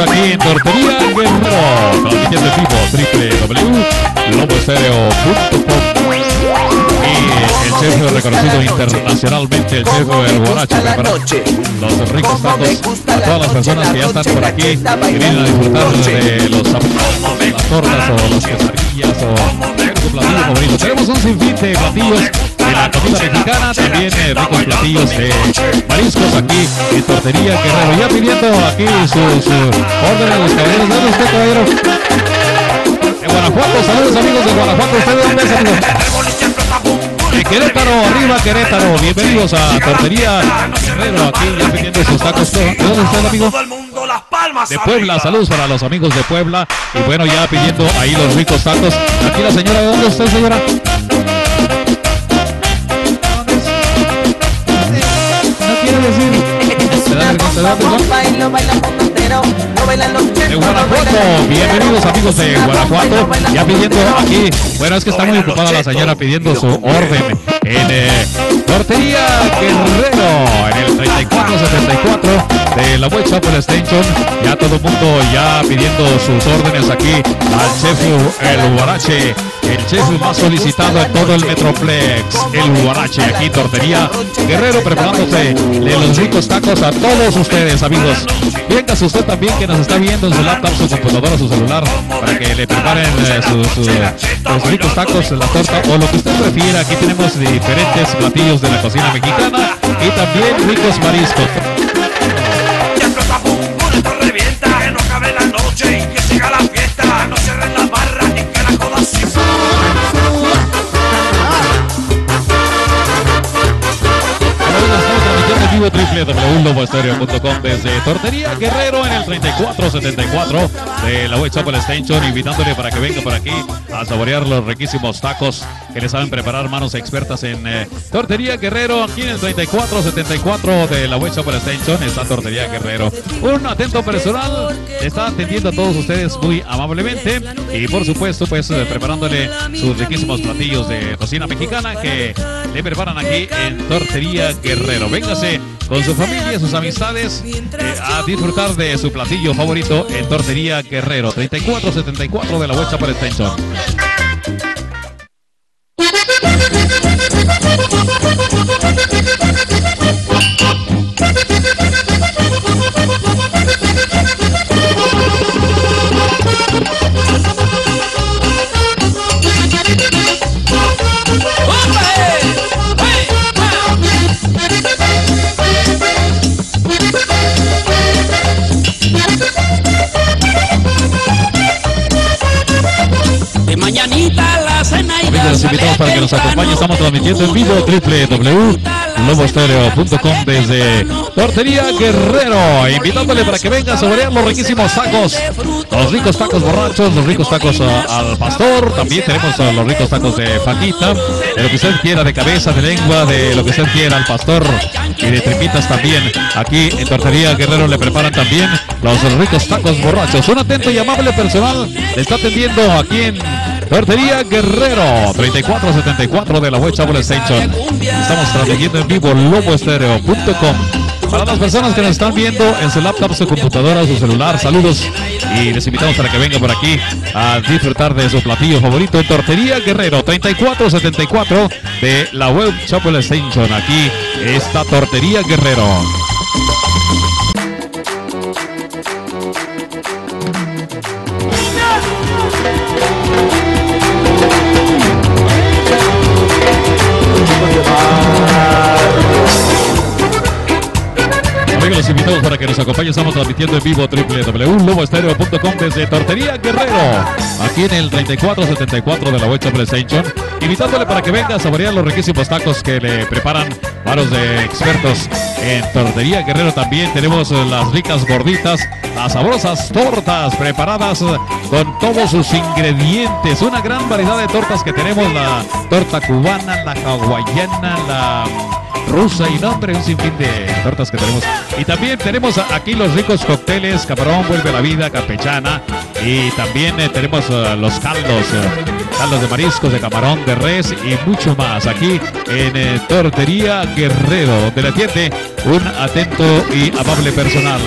aquí en Tortería Guerrero. Transmitiendo en vivo www.loboestereo.com Y el chef reconocido internacionalmente, el chef El Guaracho, prepara los ricos tacos a todas las personas que ya están por aquí, que vienen a disfrutar de los sabores, las tortas o las quesadillas o su platillo favorito. Tenemos un sinfín de platillos de la comida mexicana, también eh, ricos platillos de mariscos aquí en Tortería Guerrero. Ya pidiendo aquí sus órdenes a los caballeros. ¿Dónde usted, caballero? De Guanajuato, saludos amigos de Guanajuato. ¿Usted de dónde es, amigo? De Querétaro, arriba Querétaro. Bienvenidos a Tortería Guerrero, aquí ya pidiendo sus tacos. ¿De dónde está el amigo? De Puebla, saludos para los amigos de Puebla. Y bueno, ya pidiendo ahí los ricos tacos. Aquí la señora, ¿de dónde está señora? ¿Se da vergüenza? ¿De dónde son? De Guanajuato, bienvenidos amigos de Guanajuato, ya pidiendo aquí, bueno es que está muy ocupada la señora pidiendo su orden. En eh, Tortería Guerrero, en el 3474 de la Web Chapel Station, ya todo el mundo ya pidiendo sus órdenes aquí al chef El Huarache, el chef más solicitado en todo el Metroplex, El Huarache, aquí Tortería Guerrero preparándose de los ricos tacos a todos ustedes amigos, véngase usted también que nos está viendo en su laptop, su computadora, su celular, para que le preparen eh, su- su- los ricos tacos, la torta o lo que usted prefiera. Aquí tenemos diferentes platillos de la cocina mexicana y también ricos mariscos. www.loboestereo.com desde Tortería Guerrero en el 3474 de la Chapel Extension, invitándole para que venga por aquí a saborear los riquísimos tacos que le saben preparar manos expertas en eh, Tortería Guerrero, aquí en el 3474 de la Chapel Extension está Tortería Guerrero. Un atento personal está atendiendo a todos ustedes muy amablemente y por supuesto pues eh, preparándole sus riquísimos platillos de cocina mexicana que le preparan aquí en Tortería Guerrero. Véngase con su familia, sus amistades eh, a disfrutar de su platillo favorito en Tortería Guerrero 3474 de la Huecha por Extension. Invitamos para que nos acompañen. Estamos transmitiendo en vivo www.lobostereo.com desde Tortería Guerrero. Invitándole para que venga a saborear los riquísimos tacos. Los ricos tacos borrachos, los ricos tacos al pastor. También tenemos ah, los ricos tacos de faquita. De lo que usted quiera, de cabeza, de lengua, de lo que usted quiera al pastor. Y de tripitas también. Aquí en Tortería Guerrero le preparan también los ricos tacos borrachos. Un atento y amable personal está atendiendo aquí en Tortería Guerrero 3474 de la Web Chapel Station. Estamos transmitiendo en vivo loboestereo.com. Para las personas que nos están viendo en su laptop, su computadora, su celular, saludos y les invitamos para que vengan por aquí a disfrutar de su platillo favorito Tortería Guerrero 3474 de la Web Chapel Station. Aquí está Tortería Guerrero. Los invitamos para que nos acompañen. Estamos transmitiendo en vivo www.loboestereo.com desde Tortería Guerrero, aquí en el 3474 de la Web Chapel Station. Invitándole para que venga a saborear los riquísimos tacos que le preparan manos de expertos en Tortería Guerrero. También tenemos las ricas gorditas, las sabrosas tortas preparadas con todos sus ingredientes. Una gran variedad de tortas que tenemos: la torta cubana, la hawaiana, la rusa y nombre, un sinfín de tortas que tenemos. Y también tenemos aquí los ricos cócteles, camarón, vuelve a la vida, campechana. Y también eh, tenemos eh, los caldos, eh, caldos de mariscos, de camarón, de res y mucho más. Aquí en eh, Tortería Guerrero, donde le atiende un atento y amable personal.